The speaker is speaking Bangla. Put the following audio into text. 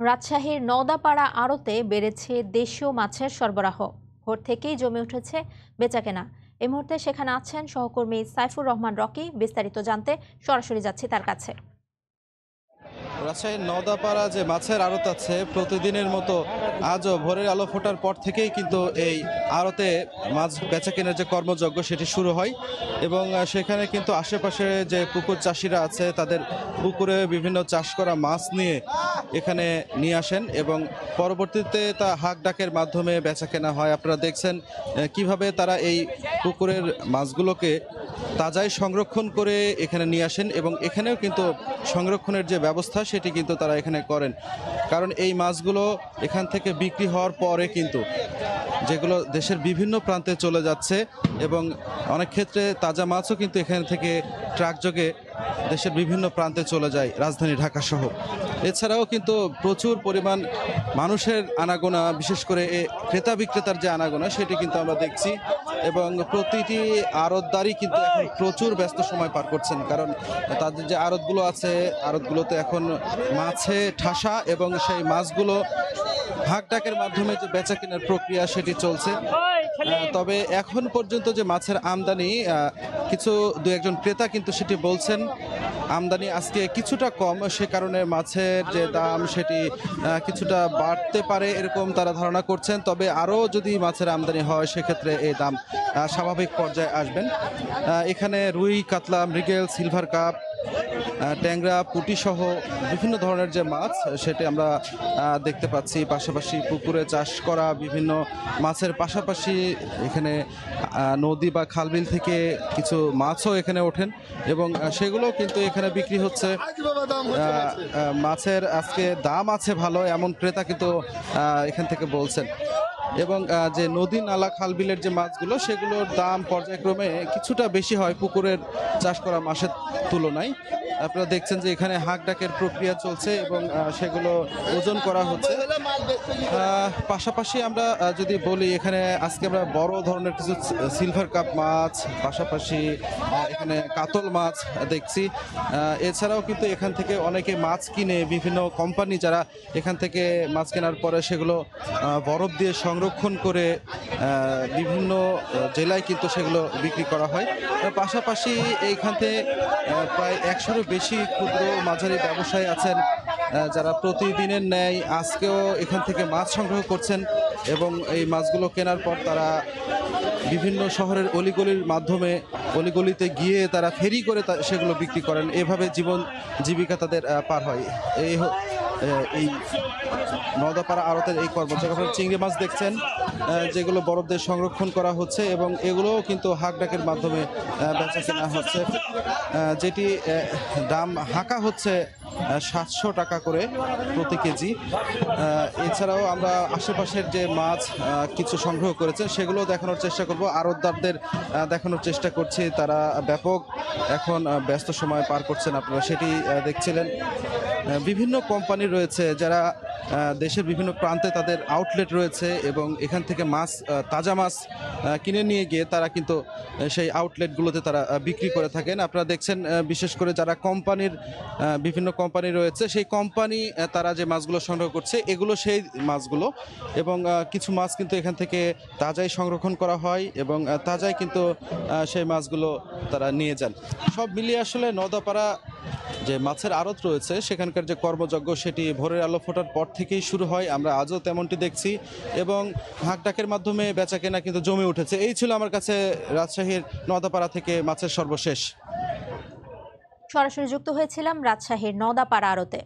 রাজশাহীর নওদাপাড়া আড়তে বেড়েছে দেশীয় মাছের সরবরাহ। ভোর থেকেই জমে উঠেছে বেচাকেনা। এই মুহূর্তে সেখানে আছেন সহকর্মী সাইফুর রহমান রকি। বিস্তারিত জানতে সরাসরি যাচ্ছি তার কাছে। রাজশাহীর নওদাপাড়া যে মাছের আড়ত আছে, প্রতিদিনের মতো আজও ভোরের আলো ফোটার পর থেকেই কিন্তু এই আড়তে মাছ বেচা কেনার যে কর্মযজ্ঞ, সেটি শুরু হয় এবং সেখানে কিন্তু আশেপাশে যে পুকুর চাষিরা আছে, তাদের পুকুরে বিভিন্ন চাষ করা মাছ নিয়ে এখানে নিয়ে আসেন এবং পরবর্তীতে তা হাক ডাকের মাধ্যমে বেচা কেনা হয়। আপনারা দেখছেন কীভাবে তারা এই পুকুরের মাছগুলোকে তাজাই সংরক্ষণ করে এখানে নিয়ে আসেন এবং এখানেও কিন্তু সংরক্ষণের যে ব্যবস্থা, সেটি কিন্তু তারা এখানে করেন। কারণ এই মাছগুলো এখান থেকে বিক্রি হওয়ার পরে কিন্তু যেগুলো দেশের বিভিন্ন প্রান্তে চলে যাচ্ছে এবং অনেক ক্ষেত্রে তাজা মাছও কিন্তু এখান থেকে ট্রাক যোগে দেশের বিভিন্ন প্রান্তে চলে যায়, রাজধানী ঢাকা সহ। এছাড়াও কিন্তু প্রচুর পরিমাণ মানুষের আনাগোনা, বিশেষ করে ক্রেতা বিক্রেতার যে আনাগোনা, সেটি কিন্তু আমরা দেখছি এবং প্রতিটি আড়তদারই কিন্তু এখন প্রচুর ব্যস্ত সময় পার করছেন। কারণ তাদের যে আড়তগুলো আছে, আড়তগুলোতে এখন মাছে ঠাসা এবং সেই মাছগুলো ভাগ ডাকের মাধ্যমে যে বেচা কেনার প্রক্রিয়া, সেটি চলছে। তবে এখন পর্যন্ত যে মাছের আমদানি কিছু দু একজন ক্রেতা কিন্তু সেটি বলছেন, আমদানি আজকে কিছুটা কম, সে কারণে মাছের যে দাম সেটি কিছুটা বাড়তে পারে এরকম তারা ধারণা করছেন। তবে আরও যদি মাছের আমদানি হয়, সেক্ষেত্রে এই দাম স্বাভাবিক পর্যায়ে আসবেন। এখানে রুই, কাতলা, মৃগেল, সিলভার কাপ ট্যাংরা পুঁটি সহ বিভিন্ন ধরনের যে মাছ, সেটি আমরা দেখতে পাচ্ছি। পাশাপাশি পুকুরে চাষ করা বিভিন্ন মাছের পাশাপাশি এখানে নদী বা খালবিল থেকে কিছু মাছও এখানে ওঠেন এবং সেগুলো কিন্তু এখানে বিক্রি হচ্ছে। মাছের আজকে দাম আছে ভালো, এমন ক্রেতা কিন্তু এখান থেকে বলছেন। এবং যে নদী নালা খাল বিলের যে মাছগুলো, সেগুলোর দাম পর্যায়ক্রমে কিছুটা বেশি হয় পুকুরের চাষ করা মাছের তুলনায়। আপনারা দেখছেন যে এখানে হাঁক ডাকের প্রক্রিয়া চলছে এবং সেগুলো ওজন করা হচ্ছে। পাশাপাশি আমরা যদি বলি এখানে আজকে আমরা বড় ধরনের কিছু সিলভার কাপ মাছ, পাশাপাশি এখানে কাতল মাছ দেখছি। এছাড়াও কিন্তু এখান থেকে অনেকে মাছ কিনে বিভিন্ন কোম্পানি যারা এখান থেকে মাছ কেনার পরে সেগুলো বরফ দিয়ে সংরক্ষণ করে বিভিন্ন জেলায় কিন্তু সেগুলো বিক্রি করা হয়। পাশাপাশি এইখান থেকে প্রায় একশোরও বেশি ক্ষুদ্র মাঝারি ব্যবসায়ী আছেন যারা প্রতিদিনের ন্যায় আজকেও এখান থেকে মাছ সংগ্রহ করছেন এবং এই মাছগুলো কেনার পর তারা বিভিন্ন শহরের অলিগলির মাধ্যমে, অলিগলিতে গিয়ে তারা ফেরি করে সেগুলো বিক্রি করেন। এভাবে জীবন, জীবিকা তাদের পার হয়। এই এই নদাপাড়া আড়তের এই কর্ম আপনারা চিংড়ি মাছ দেখছেন যেগুলো বরফদের সংরক্ষণ করা হচ্ছে এবং এগুলোও কিন্তু হাক ডাকের মাধ্যমে বেচা কেনা হচ্ছে। যেটি দাম হাঁকা হচ্ছে সাতশো টাকা করে প্রতি কেজি। এছাড়াও আমরা আশেপাশের যে মাছ কিছু সংগ্রহ করেছেন সেগুলো দেখানোর চেষ্টা করব। আড়তদারদের আহ, দেখানোর চেষ্টা করছি। তারা ব্যাপক এখন ব্যস্ত সময় পার করছেন আপনারা। সেটি দেখছিলেন। বিভিন্ন কোম্পানি রয়েছে যারা দেশের বিভিন্ন প্রান্তে তাদের আউটলেট রয়েছে এবং এখান থেকে মাছ তাজা মাছ কিনে নিয়ে গিয়ে তারা কিন্তু সেই আউটলেটগুলোতে তারা বিক্রি করে থাকেন। আপনারা দেখছেন বিশেষ করে যারা কোম্পানির বিভিন্ন কোম্পানি রয়েছে, সেই কোম্পানি তারা যে মাছগুলো সংগ্রহ করছে, এগুলো সেই মাছগুলো এবং কিছু মাছ কিন্তু এখান থেকে তাজাই সংরক্ষণ করা হয় এবং তাজাই কিন্তু সেই মাছগুলো তারা নিয়ে যান। সব মিলিয়ে আসলে নদাপাড়া যে মাছের আড়ত রয়েছে, সেখানকার যে কর্মযজ্ঞ, সেটি ভোরের আলো ফোটার পর থেকেই শুরু হয়, আমরা আজও তেমনটি দেখছি এবং হাঁক ডাকের মাধ্যমে বেচা কেনা কিন্তু জমে উঠেছে। এই ছিল আমার কাছে রাজশাহীর নদাপাড়া থেকে মাছের সর্বশেষ। সরাসরি যুক্ত হয়েছিলাম রাজশাহীর নদাপাড়া আড়তে।